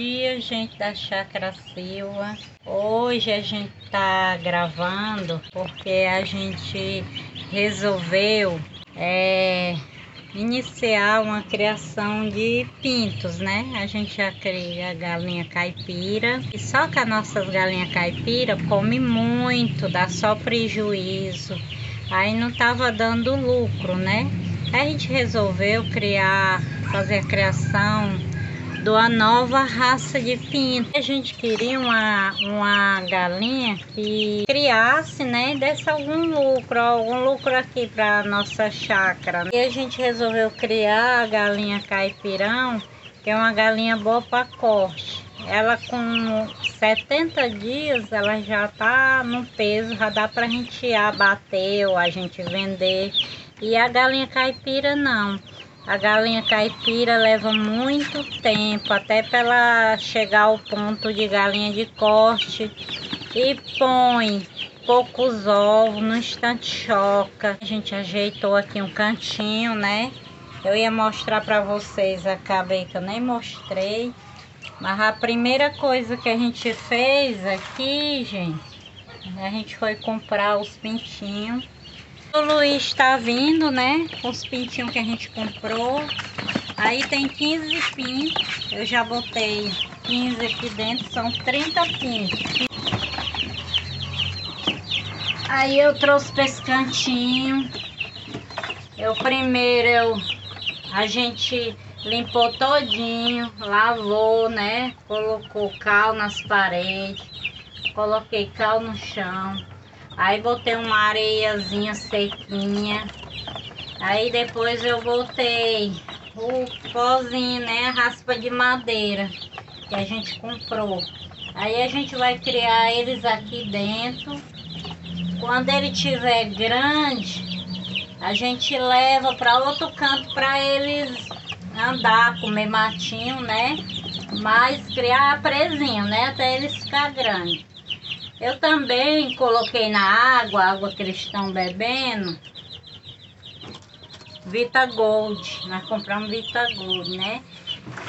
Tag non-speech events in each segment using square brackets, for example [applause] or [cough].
dia, gente da Chácara Silva. Hoje a gente tá gravando porque a gente resolveu é, iniciar uma criação de pintos, né? A gente já cria galinha caipira. E só que as nossas galinhas caipira come muito, dá só prejuízo. Aí não tava dando lucro, né? Aí a gente resolveu criar, fazer a criação de uma nova raça de pinto. A gente queria uma, uma galinha que criasse, né, e desse algum lucro, algum lucro aqui para nossa chácara. E a gente resolveu criar a galinha caipirão, que é uma galinha boa para corte. Ela com 70 dias, ela já tá no peso, já dá para a gente abater ou a gente vender. E a galinha caipira não. A galinha caipira leva muito tempo até para ela chegar ao ponto de galinha de corte e põe poucos ovos, no instante choca. A gente ajeitou aqui um cantinho, né? Eu ia mostrar para vocês, acabei que eu nem mostrei. Mas a primeira coisa que a gente fez aqui, gente, a gente foi comprar os pintinhos o Luiz está vindo, né? Com os pintinhos que a gente comprou. Aí tem 15 pintos. Eu já botei 15 aqui dentro, são 30 pintos. Aí eu trouxe para esse cantinho. Eu primeiro eu, a gente limpou todinho, lavou, né? Colocou cal nas paredes, coloquei cal no chão. Aí botei uma areiazinha sequinha. Aí depois eu botei o pozinho, né? A raspa de madeira que a gente comprou. Aí a gente vai criar eles aqui dentro. Quando ele tiver grande, a gente leva para outro canto para eles andar, comer matinho, né? Mas criar presinho, né? Até eles ficar grandes. Eu também coloquei na água, água que eles estão bebendo, Vita Gold. Nós compramos Vita Gold, né?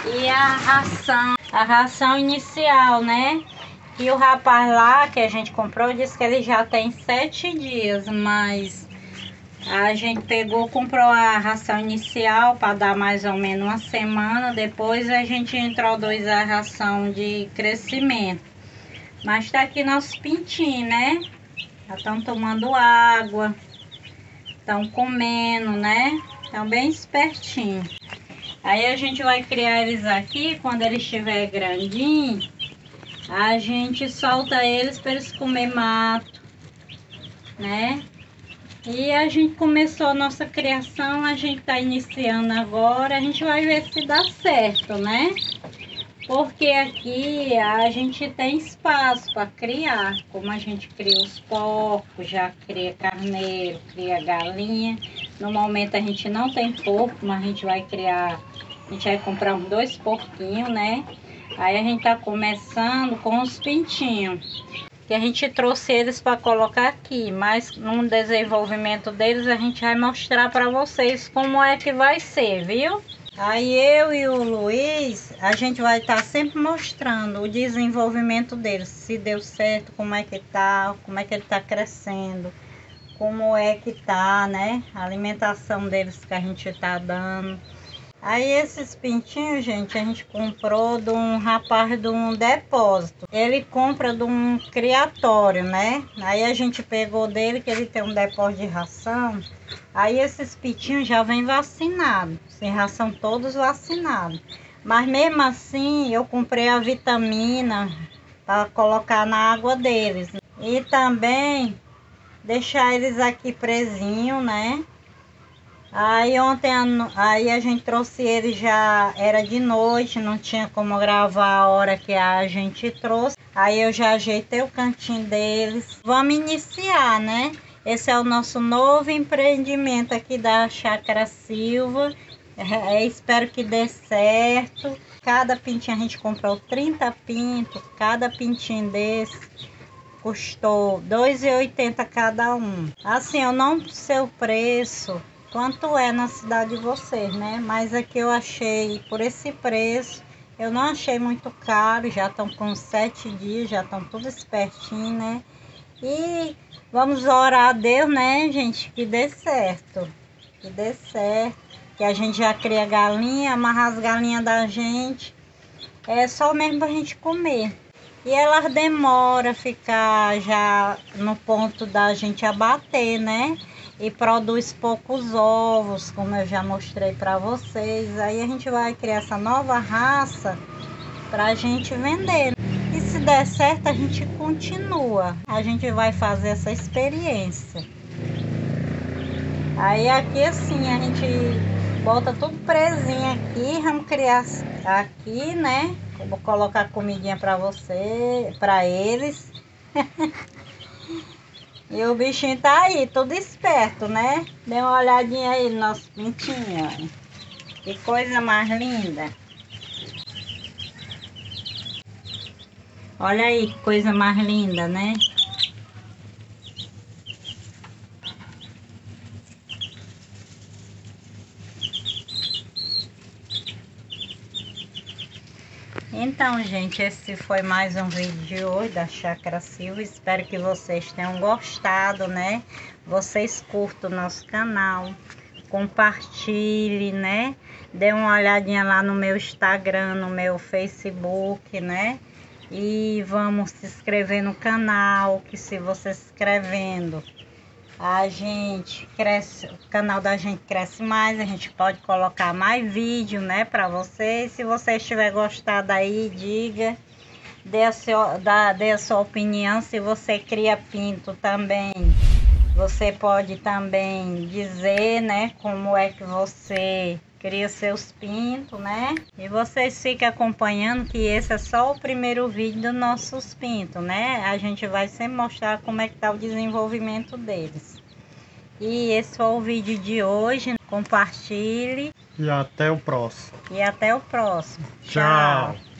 E a ração, a ração inicial, né? E o rapaz lá que a gente comprou disse que ele já tem sete dias, mas a gente pegou, comprou a ração inicial para dar mais ou menos uma semana. Depois a gente introduz a ração de crescimento. Mas tá aqui nossos pintinhos, né? Já estão tomando água, estão comendo, né? Estão bem espertinhos. Aí a gente vai criar eles aqui, quando eles estiver grandinho, a gente solta eles para eles comer mato, né? E a gente começou a nossa criação, a gente tá iniciando agora, a gente vai ver se dá certo, né? Porque aqui a gente tem espaço para criar, como a gente cria os porcos, já cria carneiro, cria galinha. No momento a gente não tem porco, mas a gente vai criar, a gente vai comprar uns dois porquinhos, né? Aí a gente tá começando com os pintinhos. Que a gente trouxe eles para colocar aqui, mas no desenvolvimento deles a gente vai mostrar para vocês como é que vai ser, viu? Aí eu e o Luiz, a gente vai estar tá sempre mostrando o desenvolvimento dele, se deu certo, como é que tá, como é que ele tá crescendo, como é que tá, né? A alimentação deles que a gente tá dando. Aí esses pintinhos, gente, a gente comprou de um rapaz de um depósito. Ele compra de um criatório, né? Aí a gente pegou dele que ele tem um depósito de ração. Aí esses pintinhos já vêm vacinados, sem ração todos vacinados. Mas mesmo assim, eu comprei a vitamina para colocar na água deles. E também deixar eles aqui presinho, né? Aí ontem, aí a gente trouxe ele já, era de noite, não tinha como gravar a hora que a gente trouxe. Aí eu já ajeitei o cantinho deles. Vamos iniciar, né? Esse é o nosso novo empreendimento aqui da Chácara Silva. É, espero que dê certo. Cada pintinho a gente comprou 30 pintos, cada pintinho desse custou R$ 2,80 cada um. Assim, eu não sei o preço, quanto é na cidade de vocês, né? Mas aqui eu achei por esse preço, Eu não achei muito caro, já estão com sete dias, já estão tudo espertinho, né? E vamos orar a Deus, né, gente, que dê certo. Que dê certo. Que a gente já cria galinha, amarra as galinhas da gente. É só mesmo pra gente comer. E elas demoram a ficar já no ponto da gente abater, né? E produz poucos ovos, como eu já mostrei para vocês. Aí a gente vai criar essa nova raça pra gente vender se der certo, a gente continua. A gente vai fazer essa experiência. Aí aqui assim, a gente bota tudo presinho aqui, vamos criar aqui, né? Vou colocar comidinha para você, para eles. [laughs] e o bichinho tá aí, tudo esperto, né? Dê uma olhadinha aí no nosso pintinho, Que coisa mais linda. Olha aí que coisa mais linda, né? Então, gente, esse foi mais um vídeo de hoje da Chácara Silva. Espero que vocês tenham gostado, né? Vocês curtam o nosso canal, compartilhe, né? Dê uma olhadinha lá no meu Instagram, no meu Facebook, né? E vamos se inscrever no canal, que se você se inscrevendo, a gente cresce, o canal da gente cresce mais, a gente pode colocar mais vídeo, né, para vocês. Se você estiver gostado aí, diga, dê a, seu, dá, dê a sua opinião. Se você cria pinto também, você pode também dizer, né, como é que você cria seus pintos, né? E vocês ficam acompanhando que esse é só o primeiro vídeo dos nossos pintos, né? A gente vai sempre mostrar como é que tá o desenvolvimento deles. E esse foi o vídeo de hoje. Compartilhe. E até o próximo. E até o próximo. Tchau. Tchau.